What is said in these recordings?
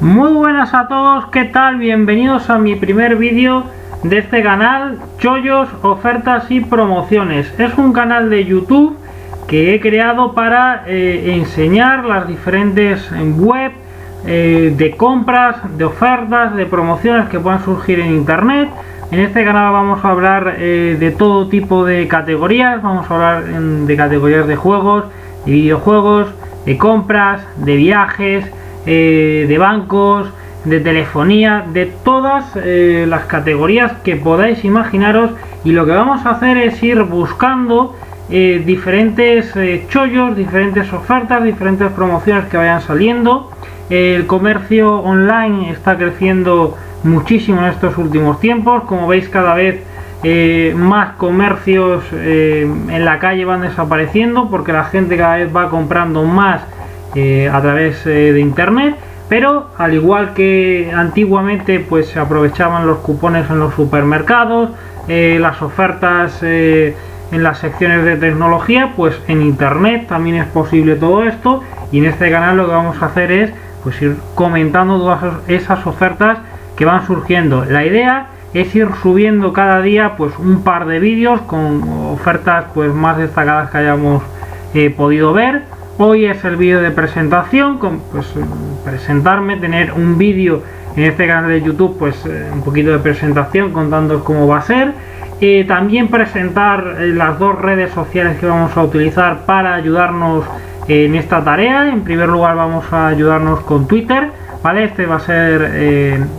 Muy buenas a todos, ¿qué tal? Bienvenidos a mi primer vídeo de este canal, Chollos, Ofertas y Promociones. Es un canal de YouTube que he creado para eh, enseñar las diferentes web eh, de compras, de ofertas, de promociones que puedan surgir en Internet. En este canal vamos a hablar eh, de todo tipo de categorías, vamos a hablar de categorías de juegos, de videojuegos, de compras, de viajes, eh, de bancos, de telefonía, de todas eh, las categorías que podáis imaginaros y lo que vamos a hacer es ir buscando eh, diferentes chollos, diferentes ofertas, diferentes promociones que vayan saliendo. El comercio online está creciendo muchísimo en estos últimos tiempos, como veis cada vez más comercios en la calle van desapareciendo porque la gente cada vez va comprando más eh, a través eh, de internet pero al igual que antiguamente pues se aprovechaban los cupones en los supermercados eh, las ofertas en las secciones de tecnología pues en internet también es posible todo esto y en este canal lo que vamos a hacer es pues ir comentando todas esas ofertas que van surgiendo. La idea es ir subiendo cada día pues un par de vídeos con ofertas pues más destacadas que hayamos podido ver Hoy es el vídeo de presentación, pues presentarme, tener un vídeo en este canal de YouTube, pues eh, un poquito de presentación contando cómo va a ser. Eh, también presentar eh, las dos redes sociales que vamos a utilizar para ayudarnos en esta tarea. En primer lugar vamos a ayudarnos con Twitter, ¿vale? Este va a ser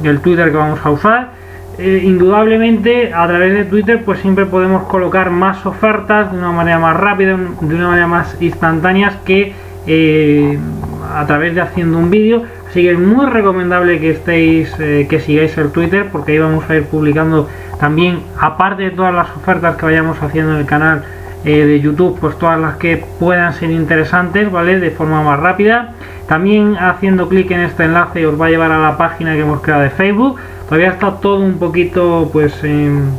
el Twitter que vamos a usar. Eh, indudablemente a través de Twitter pues siempre podemos colocar más ofertas de una manera más rápida, de una manera más instantánea que eh, a través de haciendo un vídeo. Así que es muy recomendable que estéis, eh, que sigáis el Twitter porque ahí vamos a ir publicando también, aparte de todas las ofertas que vayamos haciendo en el canal de YouTube, pues todas las que puedan ser interesantes, ¿vale? De forma más rápida. También haciendo clic en este enlace os va a llevar a la página que hemos creado de Facebook Todavía está todo un poquito pues en,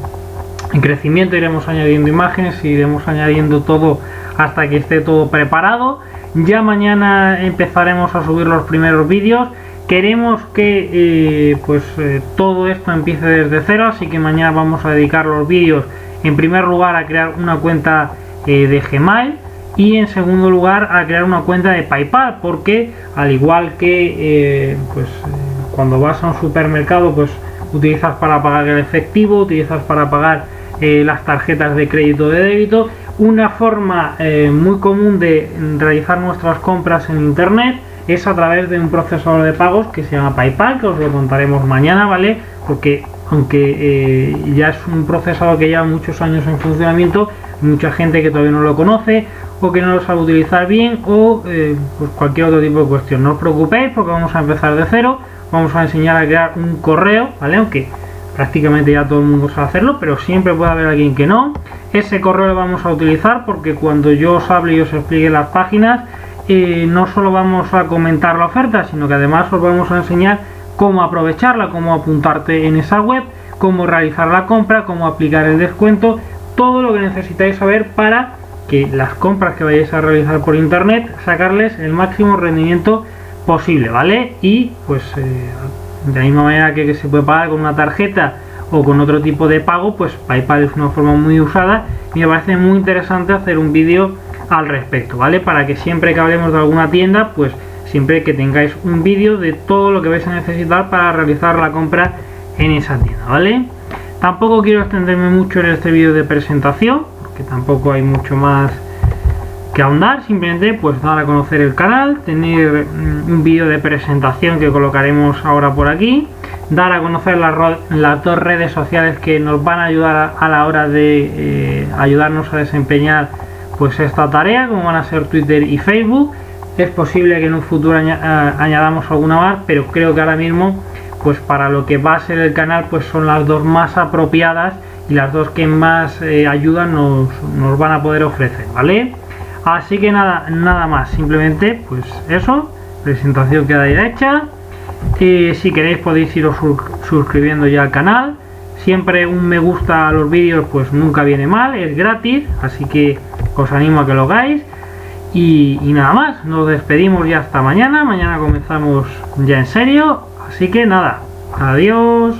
crecimiento, iremos añadiendo imágenes, iremos añadiendo todo hasta que esté todo preparado. Ya mañana empezaremos a subir los primeros vídeos. Queremos que eh, pues eh, todo esto empiece desde cero, así que mañana vamos a dedicar los vídeos en primer lugar a crear una cuenta eh, de Gmail y en segundo lugar a crear una cuenta de PayPal, porque al igual que pues cuando vas a un supermercado, pues utilizas para pagar el efectivo, utilizas para pagar eh, las tarjetas de crédito de débito. Una forma eh, muy común de realizar nuestras compras en internet es a través de un procesador de pagos que se llama PayPal, que os lo contaremos mañana, ¿vale? Porque aunque eh, ya es un procesador que lleva muchos años en funcionamiento, mucha gente que todavía no lo conoce o que no lo sabe utilizar bien o pues cualquier otro tipo de cuestión. No os preocupéis porque vamos a empezar de cero vamos a enseñar a crear un correo, ¿vale? Aunque prácticamente ya todo el mundo sabe hacerlo, pero siempre puede haber alguien que no. Ese correo lo vamos a utilizar porque cuando yo os hable y os explique las páginas, eh, no solo vamos a comentar la oferta, sino que además os vamos a enseñar cómo aprovecharla, cómo apuntarte en esa web, cómo realizar la compra, cómo aplicar el descuento, todo lo que necesitáis saber para que las compras que vayáis a realizar por internet, sacarles el máximo rendimiento posible, ¿vale? Y pues eh, de la misma manera que, se puede pagar con una tarjeta o con otro tipo de pago, pues PayPal es una forma muy usada y me parece muy interesante hacer un vídeo al respecto, ¿vale? Para que siempre que hablemos de alguna tienda, pues siempre que tengáis un vídeo de todo lo que vais a necesitar para realizar la compra en esa tienda, ¿vale? Tampoco quiero extenderme mucho en este vídeo de presentación, porque tampoco hay mucho más que ahondar, simplemente pues dar a conocer el canal, tener mm, un vídeo de presentación que colocaremos ahora por aquí, dar a conocer las, dos redes sociales que nos van a ayudar a, la hora de eh, ayudarnos a desempeñar pues esta tarea, como van a ser Twitter y Facebook. Es posible que en un futuro añadamos alguna más, pero creo que ahora mismo pues para lo que va a ser el canal pues son las dos más apropiadas y las dos que más eh, ayuda nos, nos van a poder ofrecer, ¿vale? Así que nada, nada más, simplemente pues eso, presentación queda ya hecha. y si queréis podéis iros suscribiendo ya al canal. Siempre un me gusta a los vídeos pues nunca viene mal, es gratis, así que os animo a que lo hagáis. Y, y nada más, nos despedimos ya hasta mañana. Mañana comenzamos ya en serio. Así que nada, adiós.